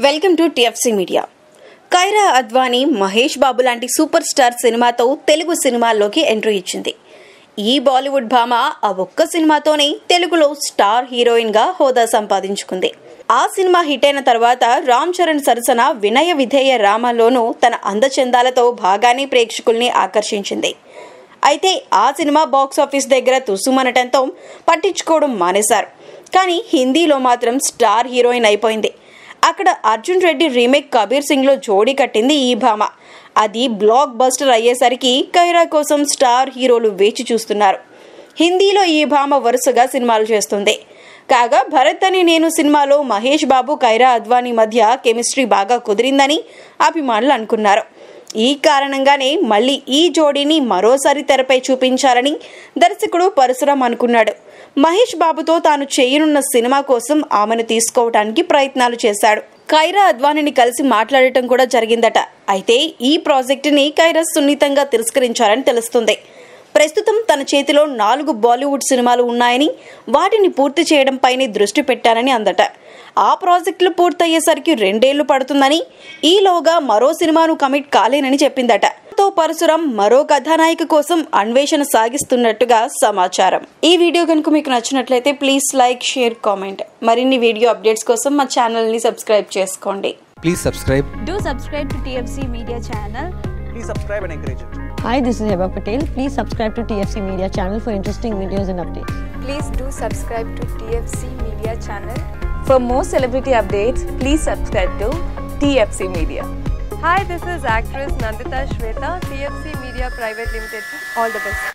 Welcome to TFC media. Kiara Advani Mahesh Babu లాంటి super star సినిమాతో తెలుగు సినిమాల్లోకి entry ఇచ్చింది. ఈ బాలీవుడ్ భామ ఆ ఒక్క సినిమాతోనే తెలుగులో స్టార్ హీరోయిన్గా హోదా సంపాదించుకుంది. ఆ సినిమా హిట్ అయిన తర్వాత రామ్ చరణ్ సరసన వినయ విధేయ రామలోనూ తన అందచందాలతో భాగాన్ని ప్రేక్షకుల్ని ఆకర్షించింది. అయితే ఆ సినిమా బాక్స్ ఆఫీస్ దగ్గర తుసుమనటంతో పట్టించుకోవడం మానేశారు. కానీ హిందీలో మాత్రం స్టార్ హీరోయిన్ అయిపోయింది. అక్కడ అర్జున్ రెడ్డి రీమేక్ కబీర్ సింగ్లో జోడీ కట్టింది ఈ భామ. అది బ్లాక్ బస్టర్ అయ్యేసరికి కైరా కోసం స్టార్ హీరోలు వేచి చూస్తున్నారు. హిందీలో ఈ భామ వరుసగా సినిమాలు చేస్తుంది. కాగా భరత్ అని నేను సినిమాలో మహేష్ బాబు కైరా అద్వానీ మధ్య కెమిస్ట్రీ బాగా కుదిరిందని అభిమానులు అనుకున్నారు. ఈ కారణంగానే మళ్ళీ ఈ జోడీని మరోసారి తెరపై చూపించాలని దర్శకుడు పరశురాం అనుకున్నాడు. మహేష్ బాబుతో తాను చేయనున్న సినిమా కోసం ఆమెను తీసుకోవటానికి ప్రయత్నాలు చేశాడు. కైరా అద్వానీని కలిసి మాట్లాడటం కూడా జరిగిందట. అయితే ఈ ప్రాజెక్టుని కైరా సున్నితంగా తిరస్కరించారని తెలుస్తుంది. ప్రస్తుతం తన చేతిలో నాలుగు బాలీవుడ్ సినిమాలు ఉన్నాయని వాటిని పూర్తి చేయడంపైనే దృష్టి పెట్టానని అందట. ఆ ప్రాజెక్టులు పూర్తయ్యేసరికి రెండేళ్ళు పడుతుందని ఈలోగా మరో సినిమాను కమిట్ కాలేనని చెప్పిందట. తో పరసురం మరో కథానాయిక కోసం అన్వేషణ సాగిస్తున్నట్టుగా సమాచారం. ఈ వీడియో కనుక మీకు నచ్చినట్లయితే ప్లీజ్ లైక్ షేర్ కామెంట్. మరిన్ని వీడియో అప్డేట్స్ కోసం మా ఛానల్ని సబ్స్క్రైబ్ చేసుకోండి. Please subscribe do subscribe to TFC media channel please subscribe and encourage hi this is Heba Patel please subscribe to TFC media channel for interesting videos and updates please do subscribe to TFC media channel for more celebrity updates please subscribe to TFC media Hi, this is actress Nandita Shweta, TFC Media Private Limited. All the best.